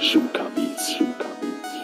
Shuka Beats. Shuka Beats.